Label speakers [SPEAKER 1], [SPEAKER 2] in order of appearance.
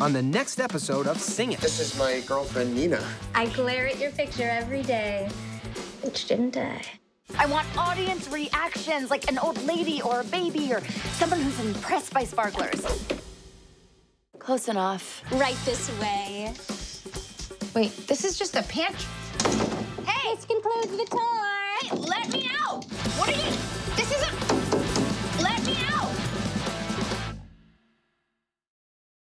[SPEAKER 1] on the next episode of Sing It.
[SPEAKER 2] This is my girlfriend, Nina.
[SPEAKER 3] I glare at your picture every day. Which didn't I?
[SPEAKER 4] I want audience reactions, like an old lady or a baby or someone who's impressed by sparklers. Close enough.
[SPEAKER 3] Right this way.
[SPEAKER 5] Wait, this is just a pantry.
[SPEAKER 3] Hey! This concludes the tour.
[SPEAKER 4] Hey, let me out! What are you?